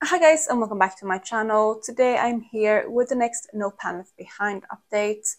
Hi guys and welcome back to my channel. Today I'm here with the next No Pan Left Behind update.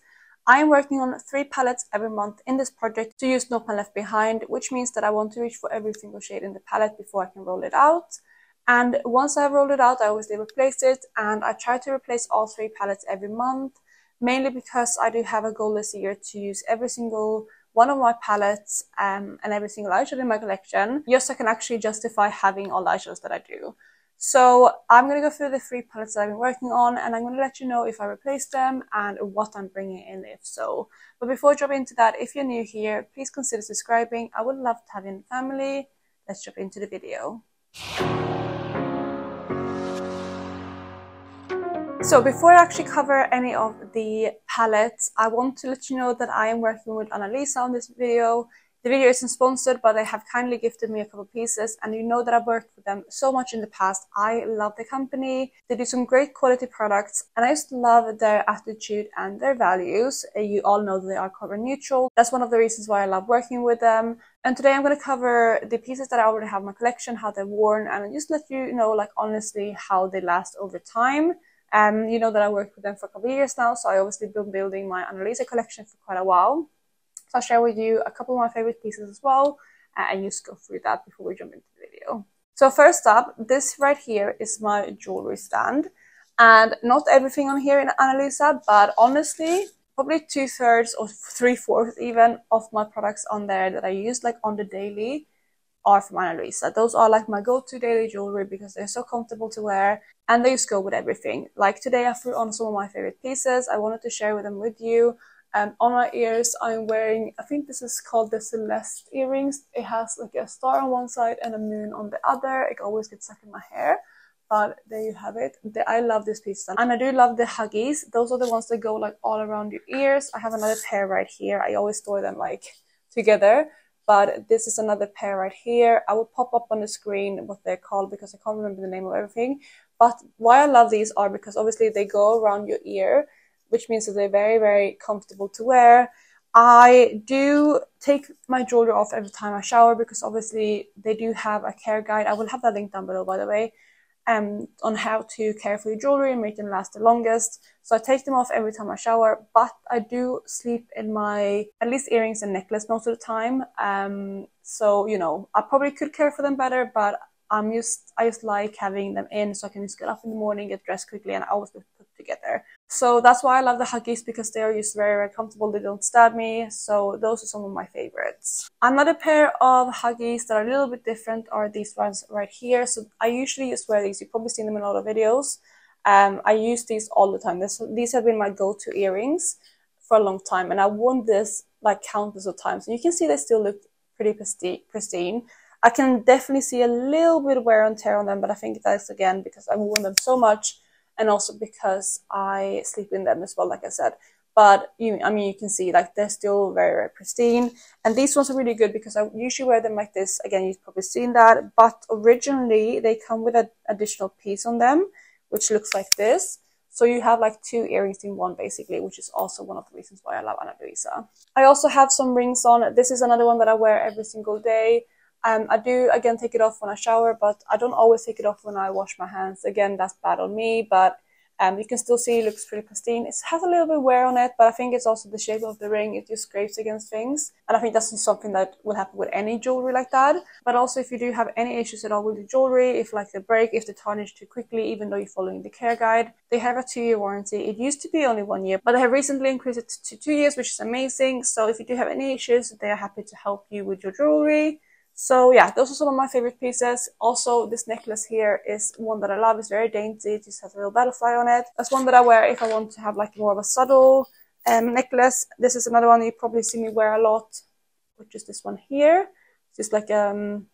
I am working on three palettes every month in this project to use No Pan Left Behind, which means that I want to reach for every single shade in the palette before I can roll it out. And once I've rolled it out, I always replace it and I try to replace all three palettes every month, mainly because I do have a goal this year to use every single one of my palettes um, and every single eyeshadow in my collection, just so I can actually justify having all eyeshadows that I do. So I'm going to go through the three palettes that I've been working on and I'm going to let you know if I replace them and what I'm bringing in if so. But before jumping into that, if you're new here, please consider subscribing. I would love to have you in the family. Let's jump into the video. So before I actually cover any of the palettes, I want to let you know that I am working with Ana Luisa on this video. The video isn't sponsored, but they have kindly gifted me a couple pieces, and you know that I've worked with them so much in the past. I love the company. They do some great quality products, and I just love their attitude and their values. Uh, you all know that they are carbon neutral. That's one of the reasons why I love working with them. And today I'm going to cover the pieces that I already have in my collection, how they're worn, and just let you know, like, honestly, how they last over time. Um, you know that I worked with them for a couple years now, so I obviously been building my Ana Luisa collection for quite a while. So I'll share with you a couple of my favorite pieces as well uh, and just go through that before we jump into the video. So first up, this right here is my jewelry stand. And not everything on here in Ana Luisa, but honestly, probably two thirds or three fourths even of my products on there that I use like on the daily are from Ana Luisa. Those are like my go-to daily jewelry because they're so comfortable to wear and they just go with everything. Like today I threw on some of my favorite pieces. I wanted to share with them with you. And on my ears, I'm wearing, I think this is called the Celeste earrings. It has like a star on one side and a moon on the other. It always gets stuck in my hair. But there you have it. The, I love this piece. And I do love the Huggies. Those are the ones that go like all around your ears. I have another pair right here. I always store them like together. But this is another pair right here. I will pop up on the screen what they're called because I can't remember the name of everything. But why I love these are because obviously they go around your ear which means that they're very, very comfortable to wear. I do take my jewelry off every time I shower because obviously they do have a care guide. I will have that link down below, by the way, um, on how to care for your jewelry and make them last the longest. So I take them off every time I shower, but I do sleep in my at least earrings and necklace most of the time. Um, so you know, I probably could care for them better, but I'm just I just like having them in so I can just get up in the morning, get dressed quickly, and I always look put together. So that's why I love the Huggies because they're just very, very comfortable. They don't stab me. So those are some of my favorites. Another pair of Huggies that are a little bit different are these ones right here. So I usually just wear these. You've probably seen them in a lot of videos. Um, I use these all the time. This, these have been my go-to earrings for a long time. And I worn this like countless of times. And you can see they still look pretty pristine. I can definitely see a little bit of wear and tear on them, but I think that's again because I've worn them so much and also because I sleep in them as well, like I said. But you, I mean, you can see like they're still very, very pristine. And these ones are really good because I usually wear them like this. Again, you've probably seen that. But originally they come with an additional piece on them, which looks like this. So you have like two earrings in one basically, which is also one of the reasons why I love Ana Luisa. I also have some rings on. This is another one that I wear every single day. Um, I do again take it off when I shower, but I don't always take it off when I wash my hands. Again, that's bad on me, but um, you can still see it looks pretty pristine. It has a little bit wear on it, but I think it's also the shape of the ring. It just scrapes against things. And I think that's something that will happen with any jewelry like that. But also if you do have any issues at all with the jewelry, if like the break, if they tarnish too quickly, even though you're following the care guide, they have a two year warranty. It used to be only one year, but they have recently increased it to two years, which is amazing. So if you do have any issues, they are happy to help you with your jewelry. So yeah, those are some of my favorite pieces. Also, this necklace here is one that I love. It's very dainty. It just has a little butterfly on it. That's one that I wear if I want to have like more of a subtle um, necklace. This is another one you probably see me wear a lot, which is this one here. It's just like um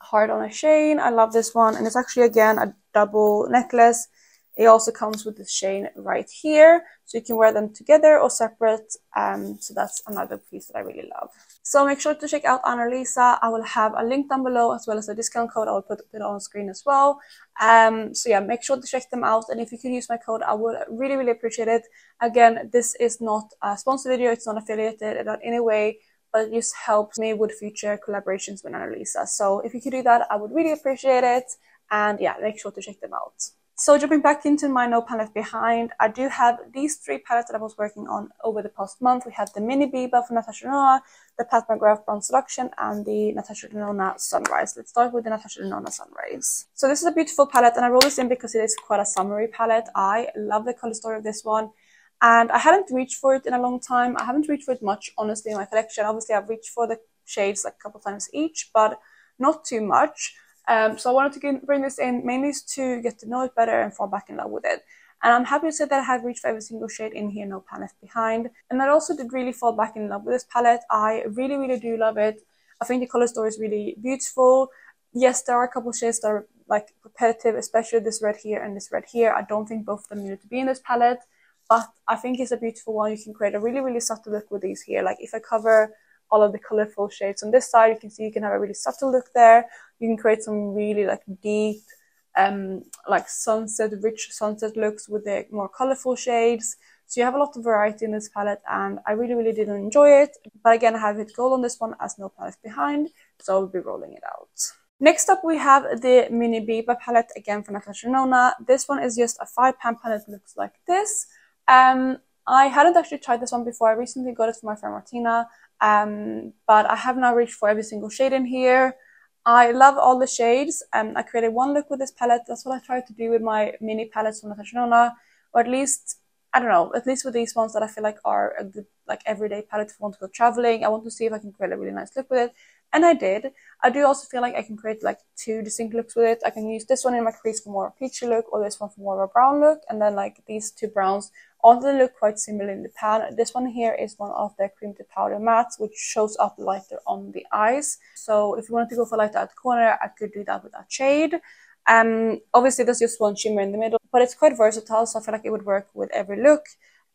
heart on a chain. I love this one. And it's actually, again, a double necklace. It also comes with the chain right here, so you can wear them together or separate. Um, so that's another piece that I really love. So make sure to check out Ana Luisa. I will have a link down below as well as a discount code. I will put it on screen as well. Um, so yeah, make sure to check them out. And if you could use my code, I would really, really appreciate it. Again, this is not a sponsored video. It's not affiliated in any way, but it just helps me with future collaborations with Ana Luisa. So if you could do that, I would really appreciate it. And yeah, make sure to check them out. So jumping back into my No Pan Left Behind, I do have these three palettes that I was working on over the past month. We have the Mini Biba from Natasha Denona, the Pat McGrath Bronze Seduction, and the Natasha Denona Sunrise. Let's start with the Natasha Denona Sunrise. So this is a beautiful palette, and I rolled this in because it is quite a summery palette. I love the color story of this one. And I hadn't reached for it in a long time. I haven't reached for it much, honestly, in my collection. Obviously, I've reached for the shades like a couple times each, but not too much. Um, so I wanted to bring this in mainly to get to know it better and fall back in love with it. And I'm happy to say that I have reached every single shade in here, no pan left behind. And I also did really fall back in love with this palette. I really, really do love it. I think the color story is really beautiful. Yes, there are a couple shades that are like repetitive, especially this red here and this red here. I don't think both of them needed to be in this palette, but I think it's a beautiful one. You can create a really, really subtle look with these here. Like if I cover all of the colorful shades on this side. You can see you can have a really subtle look there. You can create some really like deep, um, like sunset, rich sunset looks with the more colorful shades. So you have a lot of variety in this palette and I really, really did enjoy it. But again, I have hit gold on this one as no palette behind, so I'll be rolling it out. Next up, we have the Mini Biba palette, again from Natasha Denona. This one is just a five pan palette, looks like this. Um, I hadn't actually tried this one before. I recently got it from my friend Martina um, but I have now reached for every single shade in here. I love all the shades. Um, I created one look with this palette. That's what I try to do with my mini palettes from Natasha or at least, I don't know, at least with these ones that I feel like are a good, like everyday palette if I want to go traveling. I want to see if I can create a really nice look with it. And I did. I do also feel like I can create like two distinct looks with it. I can use this one in my crease for more of a peachy look or this one for more of a brown look. And then like these two browns they look quite similar in the pan. This one here is one of the cream to powder mattes, which shows up lighter on the eyes. So if you wanted to go for lighter at the corner, I could do that with that shade. Um, obviously, there's just one shimmer in the middle, but it's quite versatile, so I feel like it would work with every look.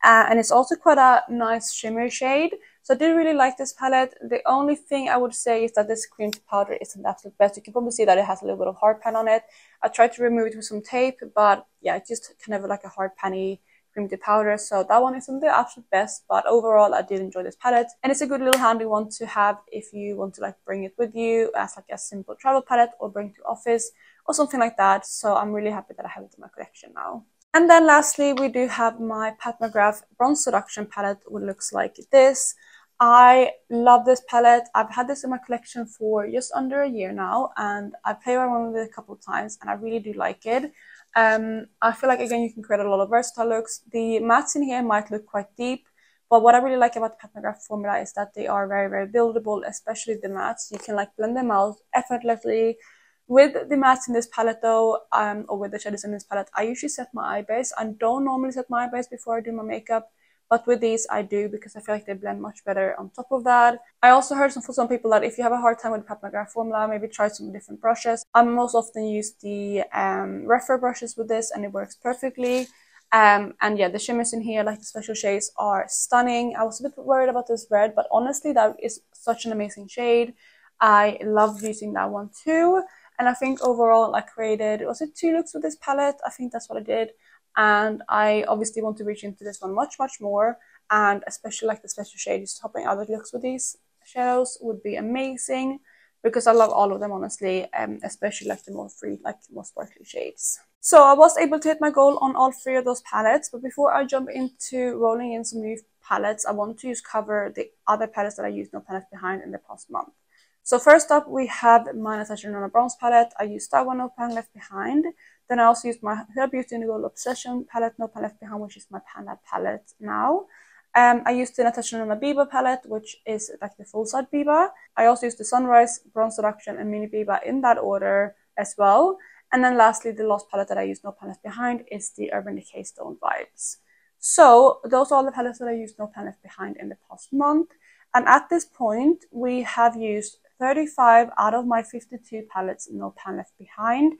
Uh, and it's also quite a nice shimmer shade. So I did really like this palette. The only thing I would say is that this cream to powder isn't the absolute best. You can probably see that it has a little bit of hard pan on it. I tried to remove it with some tape, but yeah, it's just kind of like a hard panny primitive powder. So that one isn't the absolute best, but overall I did enjoy this palette. And it's a good little handy one to have if you want to like bring it with you as like a simple travel palette or bring to office or something like that. So I'm really happy that I have it in my collection now. And then lastly, we do have my Pat McGrath Bronze Seduction palette, which looks like this. I love this palette. I've had this in my collection for just under a year now, and I play around with it a couple of times, and I really do like it. Um, I feel like again you can create a lot of versatile looks. The mattes in here might look quite deep, but what I really like about the Pat McGrath formula is that they are very very buildable, especially the mattes. You can like blend them out effortlessly. With the mattes in this palette though, um, or with the shadows in this palette, I usually set my eye base. I don't normally set my eye base before I do my makeup but with these, I do because I feel like they blend much better on top of that. I also heard some, for some people that if you have a hard time with the Pat McGrath formula, maybe try some different brushes. I most often use the um, Rephr brushes with this and it works perfectly. Um, and yeah, the shimmers in here, like the special shades, are stunning. I was a bit worried about this red, but honestly, that is such an amazing shade. I love using that one too. And I think overall, I created, was it two looks with this palette? I think that's what I did and I obviously want to reach into this one much much more. And especially like the special shades topping other looks with these shadows would be amazing because I love all of them honestly um, especially like the more free like more sparkly shades. So I was able to hit my goal on all three of those palettes. But before I jump into rolling in some new palettes I want to just cover the other palettes that I used no palette behind in the past month. So first up we have my Natasha Denona Bronze palette. I used that one no pan left behind then I also used my Huda Beauty Indigo Obsession palette, no palette behind, which is my Panda palette now. Um, I used the Natasha Denona Biba palette, which is like the full side Biba. I also used the Sunrise, Bronze Seduction, and Mini Biba in that order as well. And then lastly, the last palette that I used no Palette behind is the Urban Decay Stone Vibes. So those are all the palettes that I used no Palette behind in the past month. And at this point, we have used 35 out of my 52 palettes no Palette behind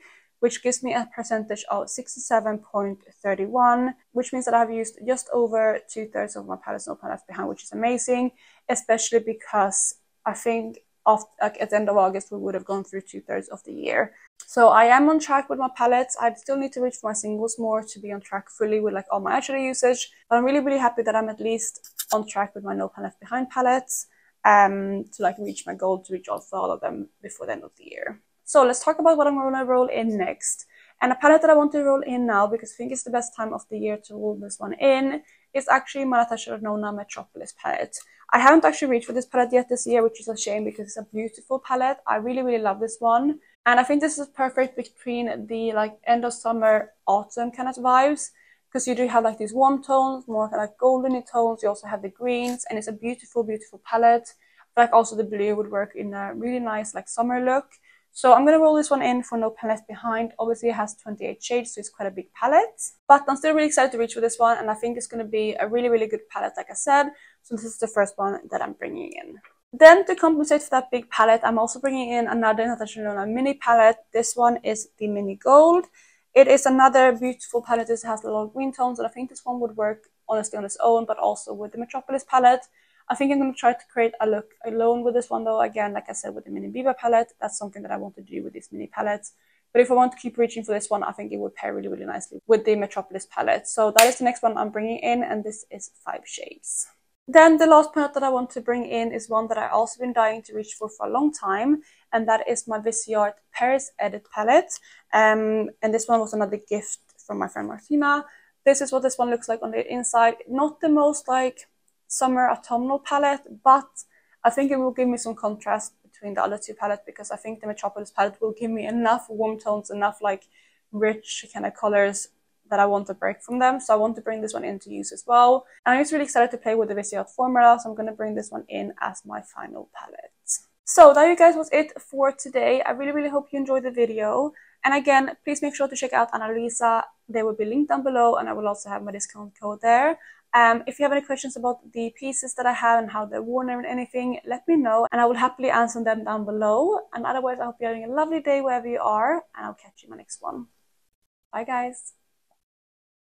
which gives me a percentage of 67.31, which means that I've used just over two thirds of my palettes no left behind, which is amazing, especially because I think like, at the end of August we would have gone through two thirds of the year. So I am on track with my palettes. I still need to reach for my singles more to be on track fully with like all my eyeshadow usage. But I'm really, really happy that I'm at least on track with my No Pan Left Behind palettes um, to like reach my goal to reach all, all of them before the end of the year. So let's talk about what I'm going to roll in next. And a palette that I want to roll in now, because I think it's the best time of the year to roll this one in, is actually my Natasha Metropolis palette. I haven't actually reached for this palette yet this year, which is a shame because it's a beautiful palette. I really, really love this one. And I think this is perfect between the like end of summer, autumn kind of vibes. Because you do have like these warm tones, more kind of like golden tones. You also have the greens and it's a beautiful, beautiful palette. But like also the blue would work in a really nice like summer look. So I'm going to roll this one in for No Pan Left Behind. Obviously it has 28 shades, so it's quite a big palette. But I'm still really excited to reach for this one, and I think it's going to be a really, really good palette, like I said. So this is the first one that I'm bringing in. Then to compensate for that big palette, I'm also bringing in another Natasha Denona mini palette. This one is the Mini Gold. It is another beautiful palette. This has a lot of green tones, and I think this one would work honestly on its own, but also with the Metropolis palette. I think I'm going to try to create a look alone with this one though. Again, like I said, with the mini Biba palette, that's something that I want to do with these mini palettes. But if I want to keep reaching for this one, I think it would pair really, really nicely with the Metropolis palette. So that is the next one I'm bringing in, and this is five shades. Then the last palette that I want to bring in is one that I've also been dying to reach for for a long time, and that is my Viseart Paris Edit palette. Um, and this one was another gift from my friend Martina. This is what this one looks like on the inside. Not the most like summer autumnal palette, but I think it will give me some contrast between the other two palettes because I think the Metropolis palette will give me enough warm tones, enough like rich kind of colors that I want to break from them. So I want to bring this one into use as well. And I'm just really excited to play with the Viseart formula, so I'm going to bring this one in as my final palette. So that you guys was it for today. I really, really hope you enjoyed the video. And again, please make sure to check out Ana Luisa. They will be linked down below and I will also have my discount code there. Um, if you have any questions about the pieces that I have and how they're worn or anything, let me know and I will happily answer them down below. And otherwise, I hope you're having a lovely day wherever you are and I'll catch you in my next one. Bye guys!